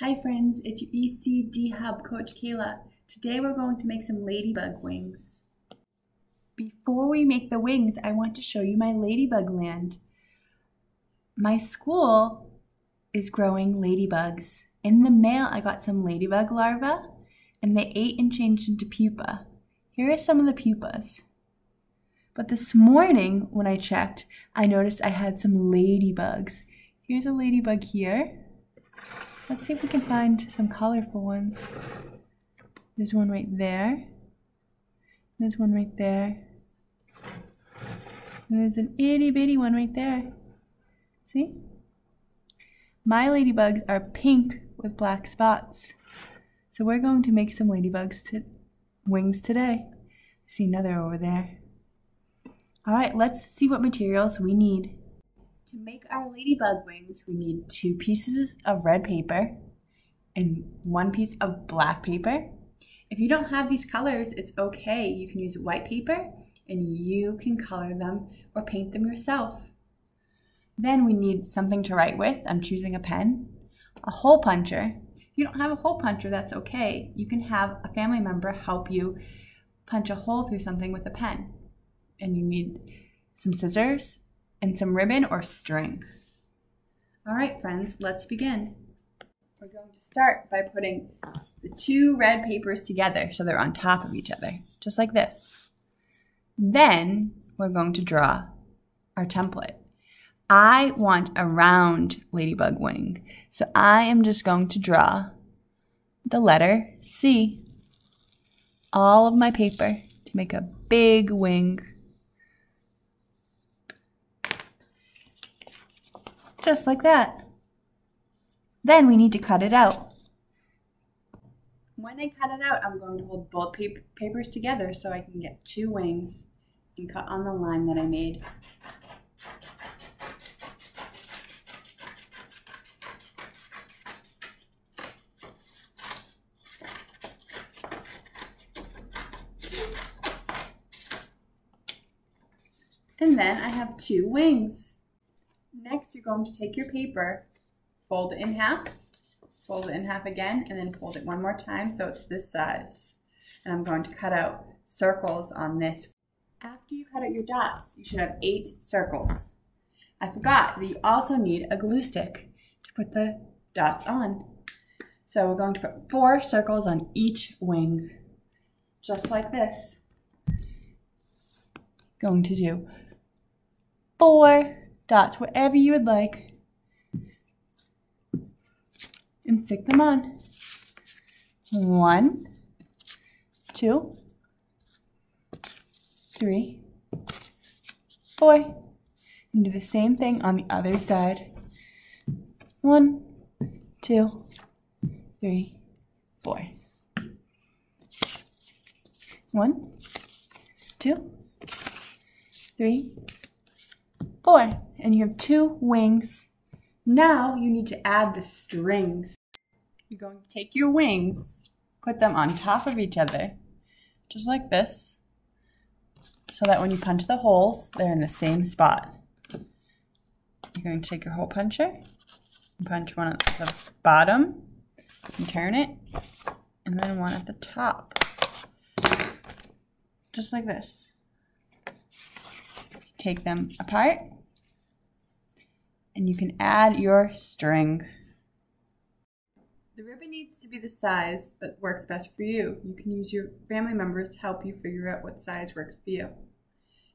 Hi friends, it's your ECD Hub Coach Kayla. Today we're going to make some ladybug wings. Before we make the wings, I want to show you my ladybug land. My school is growing ladybugs. In the mail, I got some ladybug larvae and they ate and changed into pupa. Here are some of the pupas. But this morning, when I checked, I noticed I had some ladybugs. Here's a ladybug here. Let's see if we can find some colorful ones. There's one right there. There's one right there. And there's an itty bitty one right there. See? My ladybugs are pink with black spots. So we're going to make some ladybugs to wings today. See another over there. All right, let's see what materials we need. To make our ladybug wings, we need two pieces of red paper and one piece of black paper. If you don't have these colors, it's okay. You can use white paper and you can color them or paint them yourself. Then we need something to write with. I'm choosing a pen, a hole puncher. If you don't have a hole puncher, that's okay. You can have a family member help you punch a hole through something with a pen. And you need some scissors and some ribbon or string. All right, friends, let's begin. We're going to start by putting the two red papers together so they're on top of each other, just like this. Then we're going to draw our template. I want a round ladybug wing, so I am just going to draw the letter C all of my paper to make a big wing. Just like that. Then we need to cut it out. When I cut it out, I'm going to hold both papers together so I can get two wings and cut on the line that I made. And then I have two wings. Next, you're going to take your paper, fold it in half, fold it in half again, and then fold it one more time so it's this size. And I'm going to cut out circles on this. After you cut out your dots, you should have eight circles. I forgot that you also need a glue stick to put the dots on. So we're going to put four circles on each wing, just like this. Going to do four dots wherever you would like and stick them on. One, two, three, four. And do the same thing on the other side. One, two, three, four. One, two, three, four and you have two wings. Now you need to add the strings. You're going to take your wings, put them on top of each other, just like this, so that when you punch the holes, they're in the same spot. You're going to take your hole puncher punch one at the bottom and turn it, and then one at the top, just like this. Take them apart and you can add your string. The ribbon needs to be the size that works best for you. You can use your family members to help you figure out what size works for you.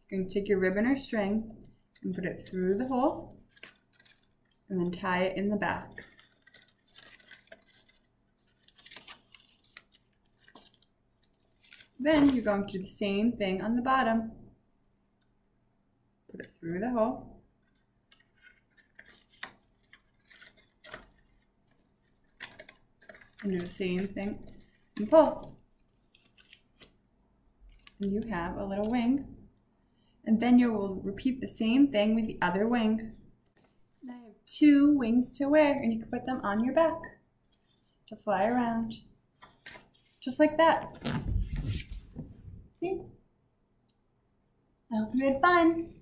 You're going to take your ribbon or string and put it through the hole and then tie it in the back. Then you're going to do the same thing on the bottom. Put it through the hole and do the same thing and pull. And you have a little wing. And then you will repeat the same thing with the other wing. Now you have two wings to wear and you can put them on your back to fly around. Just like that. See? I hope you had fun.